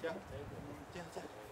这样这样这样。